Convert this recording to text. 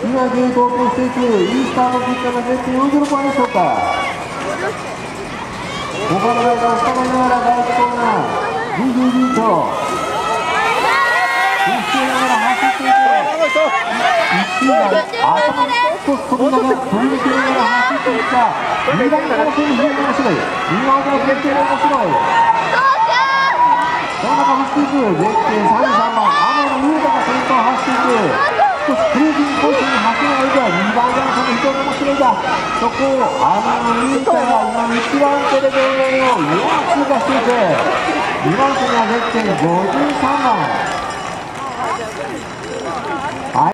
今ゲートオープンしていくイースターの結果が絶対40ポイントでしょうか。他のライダーを捕まえながら第1コーナーぐぐぐと一周ながら走っていく一周が頭に少し飛びながら飛び抜けながら走っていった2番から攻め非常に面白い2番から絶対面白いその中走っていく絶景33番天野優太が先頭走っていく少しクルージングコースに走る間2番からその非常に面白いがそこを天野優太が今一番手でゴールをよく通過していく2番手には絶景53番。